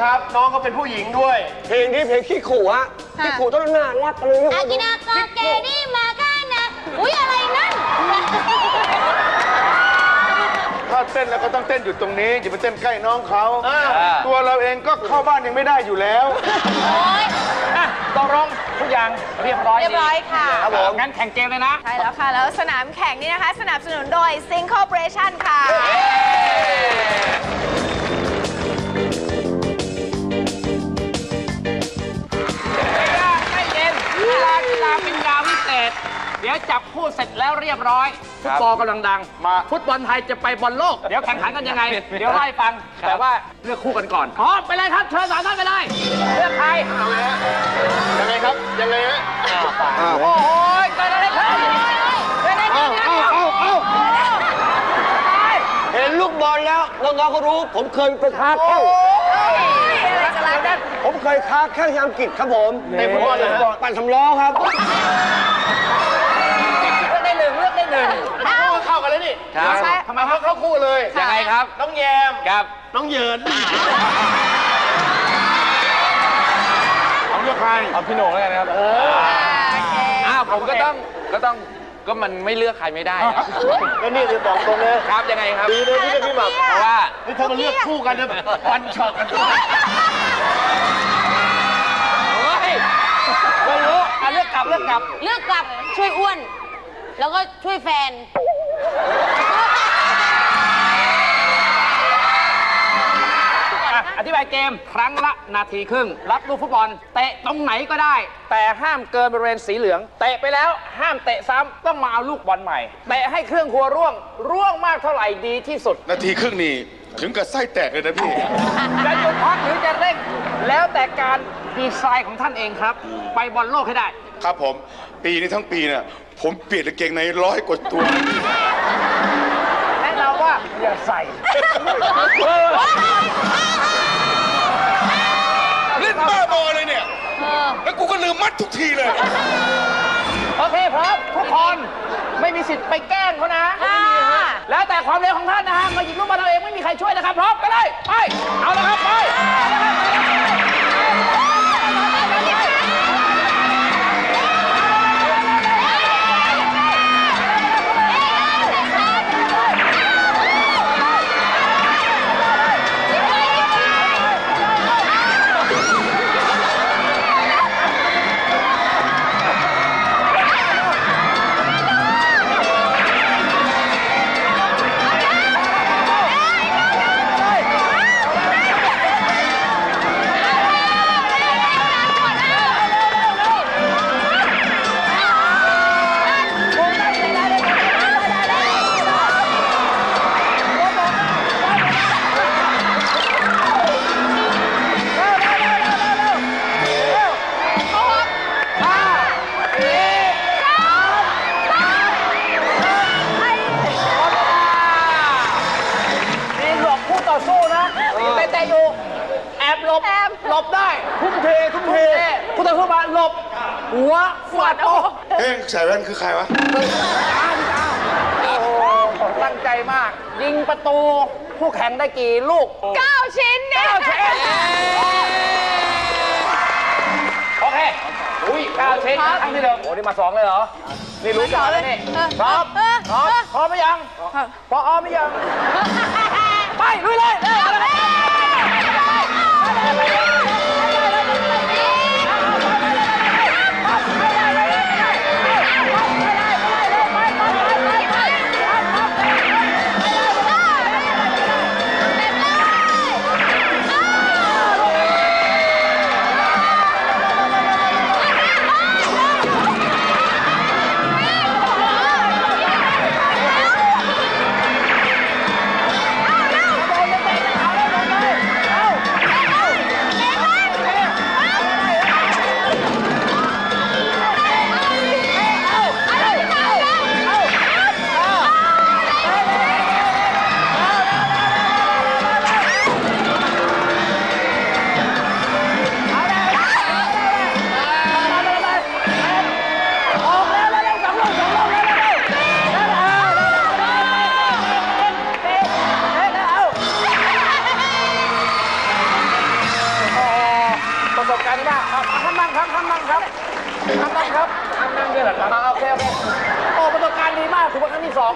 นะครับ น้องก็เป็นผู้หญิงด้วย เพลงนี้เพลงขี้ขู่ฮะค่ะ ขี้ขู่ต้องน่ารักกันเลยอากินากาเกดีมากันนะอุ้ยอะไรนั่น ถ้าเต้นแล้วก็ต้องเต้นอยู่ตรงนี้อย่าไปเต้นใกล้น้องเขาอ่าตัวเราเองก็เข้าบ้านยังไม่ได้อยู่แล้ว โอ้ยอะตกลงทุกอย่างเรียบร้อยเรียบร้อยค่ะ ครับผมงั้นแข่งเกมเลยนะ ใช่แล้วค่ะ แล้วสนามแข่งนี้นะคะ สนับสนุนโดย Sing Corporation ค่ะ ดี๋ยวจับคู่เสร็จแล้วเรียบร้อยฟุตบอลกำลังดังมาฟุตบอลไทยจะไปบอลโลก เดี๋ยวแข่งขันกันยังไง เดี๋ยวไล่ฟัง แต่ว่าเลือกคู่กันก่อนพร้อมไปเลยครับเชิญสามท่านไปเลยเลือกใครยังไงครับยังไงฮะโอ้โหเกิดอะไรขึ้นเกิดอะไรขึ้นเอาเอาเอาเห็นลูกบอลแล้วน้องๆก็รู้ ผมเคยไปค้าแข้งผมเคยค้าแข้งที่อังกฤษครับผมเตะฟุตบอลเลยฮะปั่นสำล้อครับเลือกได้ หนึ่งเลือกได้หนึ่งมาคู่เข้ากันแล้วนี่ครับใช่ทำไมเขาเข้าคู่เลยยังไงครับ น้องแยมครับ น้องเหยินเอาเลือกใครเอาพี่โหน่งแล้วกันครับอ้าวผมก็ต้องก็ต้องก็มันไม่เลือกใครไม่ได้ครับก็นี่คือบอกตรงเลยครับยังไงครับดีเลยที่ได้พี่หมักเพราะว่านี่ถ้ามาเลือกคู่กันจะฟันเฉอกกันด้วยเฮ้ยไม่รู้อะเลือกกลับเลือกกลับ เลือกกลับช่วยอ้วน แล้วก็ช่วยแฟน อะอธิบายเกมครั้งละนาทีครึ่ง รับลูกฟุตบอล เตะตรงไหนก็ได้ แต่ห้ามเกินบริเวณสีเหลือง เตะไปแล้วห้ามเตะซ้ำต้องมาเอาลูกบอลใหม่เตะให้เครื่องครัวร่วง ร่วงมากเท่าไหร่ดีที่สุด นาทีครึ่งนี่ถึงกับไส้แตกเลยนะพี่ จะหยุดพักหรือจะเร่ง แล้วแต่การ ดีไซน์ของท่านเองครับ ไปบอลโลกให้ได้ ครับผม ปีนี้ทั้งปีเนี่ยผมเปลี่ยนกางเกงในร้อยกว่าตัว แนะนำว่าอย่าใส่ เล่นบ้าบอเลยเนี่ย แล้วกูก็ลืมมัดทุกทีเลย โอเคพร้อมทุกคนไม่มีสิทธิ์ไปแกล้งเขานะ ค่ะแล้วแต่ความเร็วของท่านนะฮะมาหยิบลูกบอลเราเองไม่มีใครช่วยนะครับพร้อมไปเลยไปเอาละครับไปนี่ หลบ หลบได้ ทุ่มเท ทุ่มเทคู่ต่อสู้มาหลบ หัวฟาดโอ้เฮ้ยใส่แว่นคือใครวะโหตั้งใจมาก ยิงประตูผู้แข่งได้กี่ลูก 9 ชิ้นเนี่ยเก้าเชนโอเค อุ้ยเก้าเชนครั้งที่หนึ่งโอ้นี่มาสองเลยเหรอ นี่รู้จักแล้วนี่พร้อมพร้อมพร้อมไหมยังพร้อมไหมยัง ไปลุยเลย Thank you.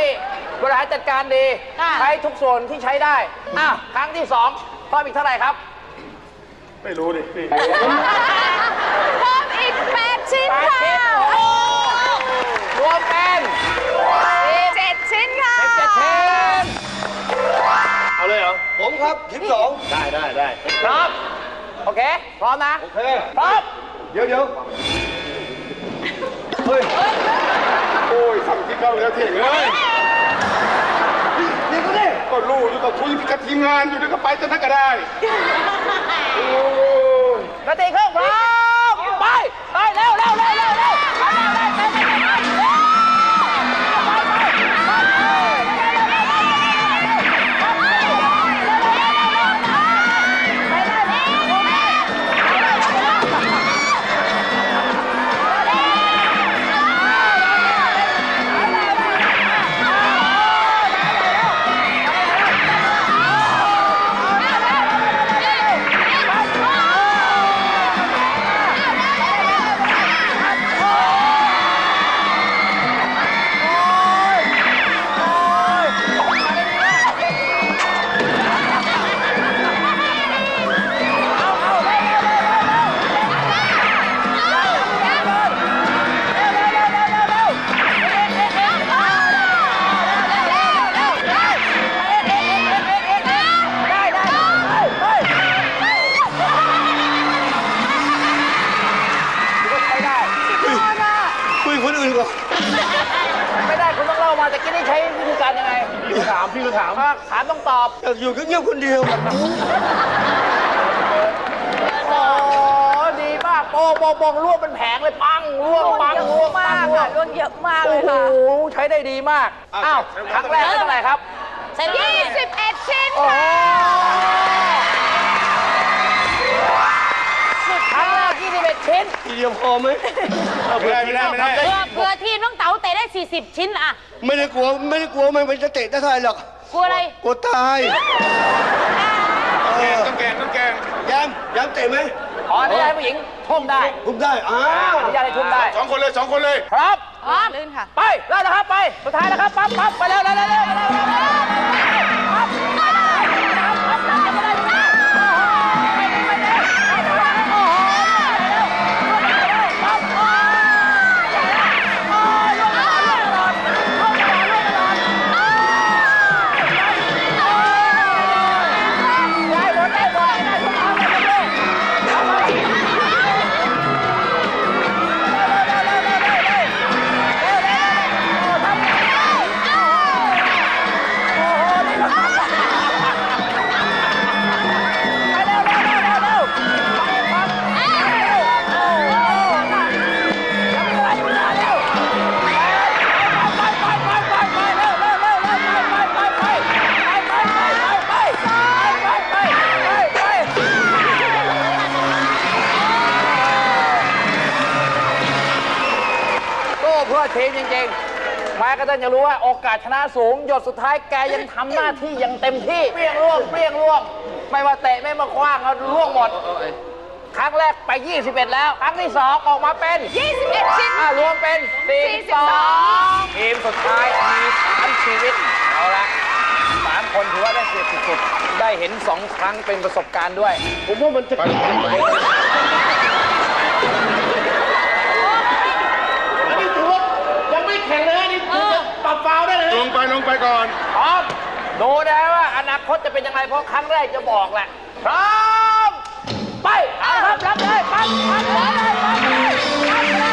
นี่บริหารจัดการดี ค่ะ ใช้ทุกส่วนที่ใช้ได้อ้าวครั้งที่สองเพิ่มอีกเท่าไหร่ครับ ไม่รู้ดินี่ เพิ่มอีก 8 ชิ้นแปดค่ะชิ้นโอ้โหรวมเป็นเจ็ดชิ้นค่ะ เจ็ดชิ้นเอาเลยเหรอ ผมครับชิ้นสองได้ได้ได้พร้อมโอเค พร้อมนะโอเคพร้อม เดี๋ยวเดี๋ยวโอ้ย ทำที่เข้าแล้วเท่งเลยนี่ก็ได้ก็รู้อยู่กับคุยกับทีมงานอยู่ด้วยก็ไปจะนักก็ได้นาทีครึ่งพร้อมไป ไปเร็วเร็วเร็วเร็วเร็วไปเร็วเร็วเร็ว อื่นก่อนไม่ได้คุณต้องเล่ามาแต่กี้นี่ใช้วิธีการยังไงพี่ถามพี่ก็ถามอะถามต้องตอบอยากอยู่เงียบๆคนเดียวโอ้ดีมากโปโปโปร่วงเป็นแผงเลยปังร่วงร่วงปังเยร่วอะงปัมางกร่วค่ะงร่วงเยอะมากเลโอ้ยโหค่ะใช้ได้ดีมากอ้าวครั้งแรกได้เท่าไหร่ครับเสร็จแล้ว21ชิ้นโอ้โหค่ะครั้งแรก21ชิ้นทีเดียวพอไหมไม่ได้ไม่ได้ไม่ได้ 40 ชิ้นอะไม่ได้กลัวไม่ได้กลัวมันมันจะเตะได้เท่าไหร่หรอกกลัวอะไรกลัวตายเออต้องแกงต้องแกงยามยามเตะไหมขออนุญาตให้ผู้หญิงทุ่มได้ผมได้อ้าอวนุญาตให้ทุ่มได้สองคนเลยสองคนเลยพร้อมพร้อมลื่นค่ะ ไปเริ่มนะครับไปสุดท้ายแล้วครับปั๊บปั๊บไปเร็วเร็วเร็วเร็ว มจริงๆแม้กระทั่งจะรู้ว่าโอกาสชนะสูง หยดสุดท้ายแกยังทำหน้าที่อย่างเต็มที่เปรี้ยงล่วงเปรี้ยงล่วง ไม่ว่าเตะไม่มาคว้างเอาล่วงหมด ครั้งแรกไป 21 แล้ว ครั้งที่ 2 ออกมาเป็น21ชิ้น อ่ารวมเป็น 42ทีมสุดท้ายมี3ชีวิต เอาละสามคนถือว่าได้เสียสุดๆ ได้เห็น 2 ครั้งเป็นประสบการณ์ด้วย ผมว่ามันจะ ลงไปลงไปก่อน พร้อมดูนะว่าอนาคตจะเป็นยังไงเพราะครั้งแรกจะบอกแหละพร้อมไปเอาละครับรับเลยปั๊บปั๊บเลยปั๊บเลยปั๊บเลย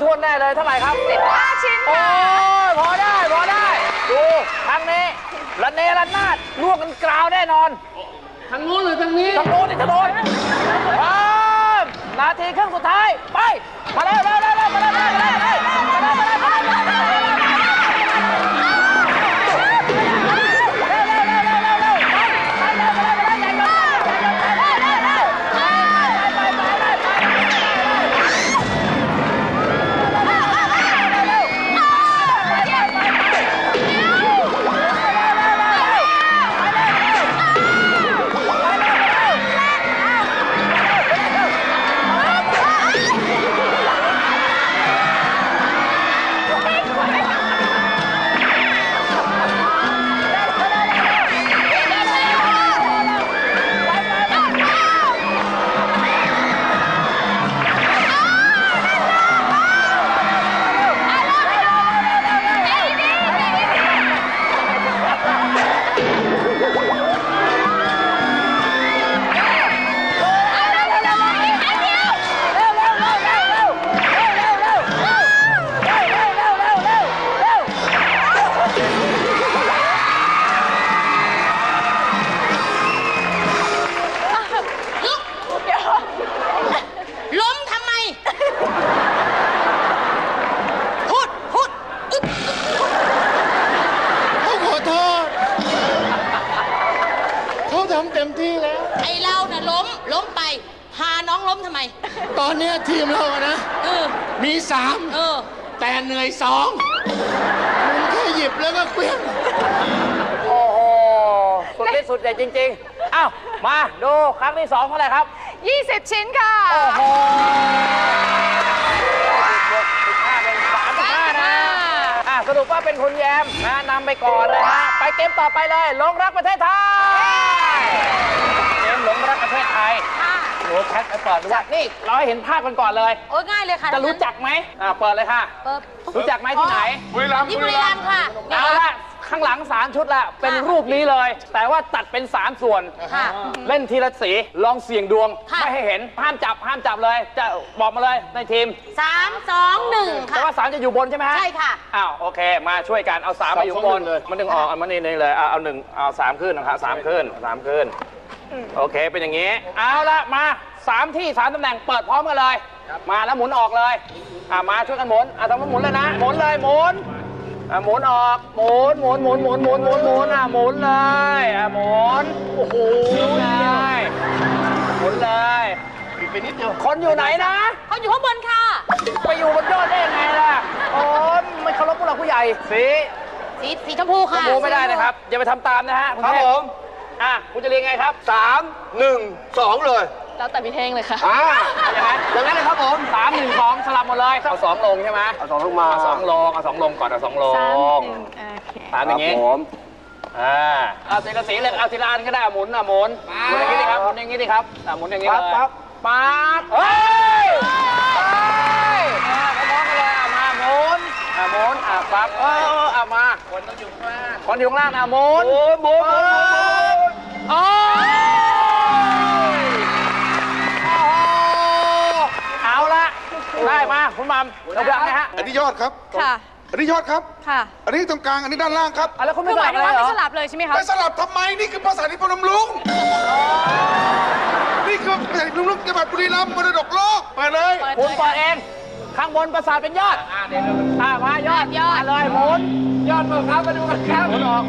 เท่าไหร่ครับ 15 ชิ้นโอ้ค่ะยพอได้พอได้ ดูทางนี้ระเนระนาดล่วงกันกราวแน่นอนทางนู้นหรือทางนี้ ทางโน้นนี่ทางโน้นพร้อมนาทีครึ่งสุดท้าย ไปมาเลยเร็วเร็วเร็วมาเลยมาเลย มีสามเออ แต่เหนื่อยสองมันแค่หยิบแล้วก็เคลื่อนโอ้โห สุดที่สุดใหญ่จริงๆ อ้าว มาดูครั้งที่สองเท่าไหร่ครับ 20 ชิ้นค่ะโอ้โหสิบห้าเป็นสามสิบห้านะอะสรุปว่าเป็นคุณแยมนะนำไปก่อนนะฮะ ไปเกมต่อไปเลยหลงรักประเทศไทย เกมหลงรักประเทศไทย โอ้แคทไปเปิดดูว่านี่เราให้เห็นภาพกันก่อนเลย โอ้ยง่ายเลยค่ะจะรู้จักไหมอะเปิดเลยค่ะ เปิดรู้จักไหมที่ไหนบุรีรัมย์ที่บุรีรัมย์ค่ะเอาละข้างหลัง 3 ชุดละเป็นรูปนี้เลย แต่ว่าตัดเป็น 3 ส่วนค่ะเล่นทีละสีลองเสี่ยงดวงค่ะไม่ให้เห็นห้ามจับห้ามจับเลย จะบอกมาเลยในทีมสามสองหนึ่งแต่ค่ะว่า 3 จะอยู่บนใช่ไหมฮะใช่ค่ะอ้าวโอเค มาช่วยกันเอา 3 มาอยู่ข้างบน มันดึงออกเอามานี่นี่เลยเอาเอาหนึ่งเอาสามขึ้นนะครับสามขึ้นสามขึ้น โอเค เป็นอย่างนี้ เอาละมาสามที่สามตำแหน่งเปิดพร้อมกันเลย มาแล้วหมุนออกเลย อ่ามาช่วยกันหมุน อ่าทำมาหมุนเลยนะ หมุนเลยหมุน อะหมุนออก หมุนหมุนหมุนหมุนหมุนหมุนหมุนอะหมุนเลย อะหมุน โอ้โหหมุนเลยหมุนเลยอีกไปนิดเดียวคนอยู่ไหนนะ เขาอยู่ข้างบนค่ะ ไปอยู่บนยอดได้ยังไงล่ะ โอ้ยไม่เคารพผู้หลักผู้ใหญ่สีสีสีชมพูชค่ะมพูไม่ได้นะครับ อย่าไปทำตามนะฮะณครับเทพผม อะคุณจะเรียนไงครับสามหนึ่งสองเลยแล้วแต่พี่เท่งเลยค่ะ อ่าอย่างนั้นอย่างนั้นเลยครับผมสามหนึ่งสองสลับหมดเลยเอาสองลงใช่ไหมเอาสองลงมาเอาสองลงเอาสองลงก่อนเอาสองลงสามหนึ่งโอเคสามอย่างงี้ผมอ่าเอาทีละสีเลยเอาทีละอันก็ได้อะหมุนอะหมุนหมุนอย่างนี้ดิครับหมุนอย่างนี้ดิครับอะหมุนอย่างนี้เลยปั๊บปั๊บเฮ้ยเฮ้ยอะพร้อมๆกันเลยอะมาหมุนอะหมุนอะปั๊บเออเอออะมา คนต้องอยู่ข้างล่างคนอยู่ข้างล่างนะหมุนหมุนหมุน โอ้ยโอ้โหเอาละได้มาคุณมัมเราดังนะฮะอันนี้ยอดครับค่ะ อันนี้ยอดครับ ค่ะอันนี้ตรงกลาง อันนี้ด้านล่างครับอะแล้วคุณคืไม่อหสมาลัยบถึเลงยว่าเหรอไม่สลับเลยใช่ไหมคะ ไปสลับทำไมนี่คือภาษาที่พนมลุงนี่คือภาษาที่พนมลุงจังหวัดบุรีรัมย์มรดกโลกไปเลยคุณเปิดเอง ข้างบนประสาทเป็นยอดอ่ามายอดยอด มาเลยหมุนยอดมือครับมาดูกันครับหมุนออก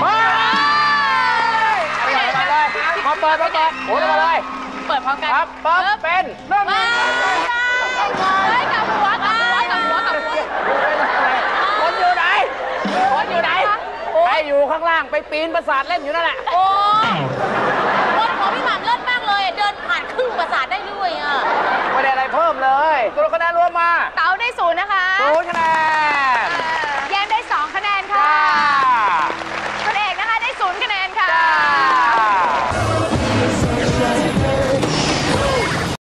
ไปมา เลยมาเปิดมาเปิดหมุนมาเลยเปิดพร้อมกันครับปั๊บเป็นนั่นไงเฮ้ยกับหัวกับหัวกับหัวกับหัวคนอยู่ไหนคนอยู่ไหนใครอยู่ข้างล่างไปปีนประสาทเล่นอยู่นั่นแหละโอ้บนของพี่หม่ำเลิศมากเลยเดินผ่านครึ่งประสาทได้ด้วยอะไม่ได้อะไรเพิ่มเลยตัวคะแนนรวมมาเต๋าได้ศูนย์นะคะศูนย์คะแนน